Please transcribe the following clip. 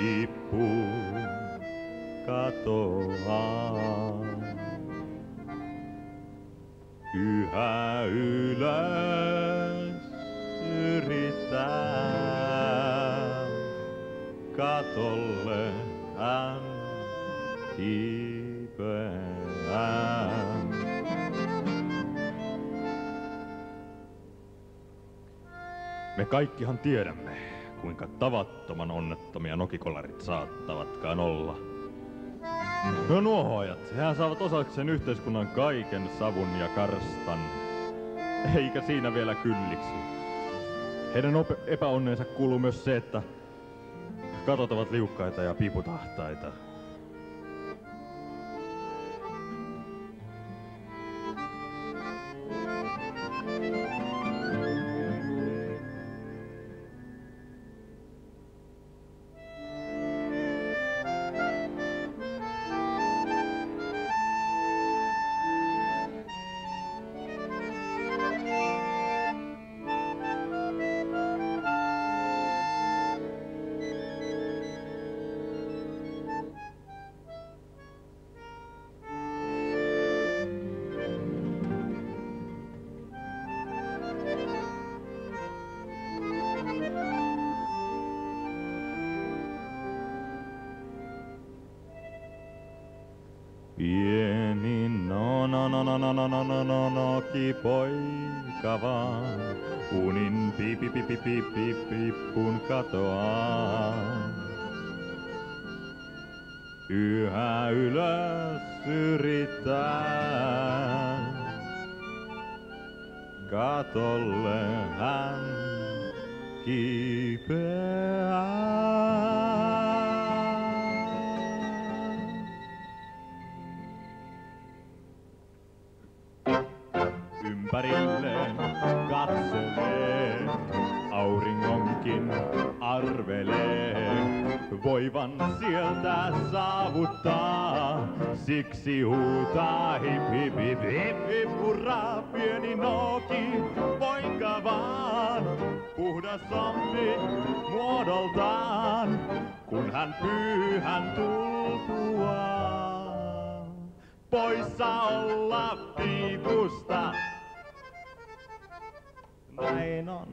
pippu katoaa. Yhä ylös yrittää, katolle hän kiipeää. Me kaikkihan tiedämme, kuinka tavattoman onnettomia nokikolarit saattavatkaan olla. No nuohojat, hehän saavat osakseen yhteiskunnan kaiken savun ja karstan. Eikä siinä vielä kylliksi. Heidän epäonneensa kuuluu myös se, että katot ovat liukkaita ja piputahtaita. Pieni no no no no no no no no no no poika vaan, unin pipi pipi pipi pippun katoaa. Yhä ylös yrittää, katolle hän kipeää. Ympärilleen katselee. Auringonkin arvelee, voivan sieltä saavuttaa. Siksi huutaa hip hip hip hip hip hurraa, pieni noki, poika vaan. Puhdas zombi muodoltaan, kun hän pyyhän tultuaan. Poissa olla piipusta playing on.